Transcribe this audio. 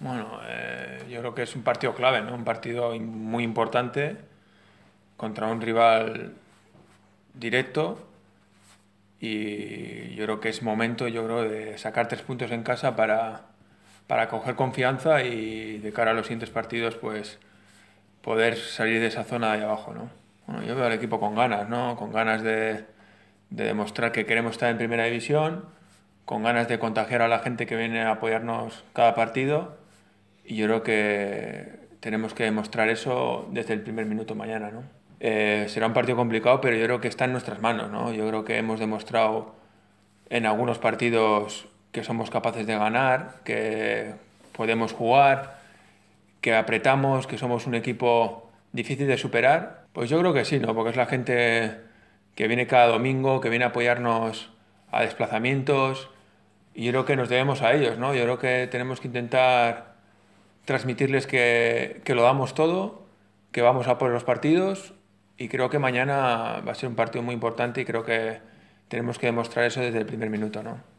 Bueno, eh, yo creo que es un partido clave, ¿no? Un partido muy importante contra un rival directo y yo creo que es momento, yo creo, de sacar tres puntos en casa para, para coger confianza y de cara a los siguientes partidos, pues poder salir de esa zona de abajo, ¿no? Bueno, yo veo al equipo con ganas, ¿no? Con ganas de, de demostrar que queremos estar en primera división, con ganas de contagiar a la gente que viene a apoyarnos cada partido y yo creo que tenemos que demostrar eso desde el primer minuto mañana, ¿no? Eh, será un partido complicado, pero yo creo que está en nuestras manos, ¿no? Yo creo que hemos demostrado en algunos partidos que somos capaces de ganar, que podemos jugar, que apretamos, que somos un equipo difícil de superar. Pues yo creo que sí, ¿no? Porque es la gente que viene cada domingo, que viene a apoyarnos a desplazamientos y yo creo que nos debemos a ellos, ¿no? Yo creo que tenemos que intentar transmitirles que, que, lo damos todo, que vamos a por los partidos y creo que mañana va a ser un partido muy importante y creo que tenemos que demostrar eso desde el primer minuto, ¿no?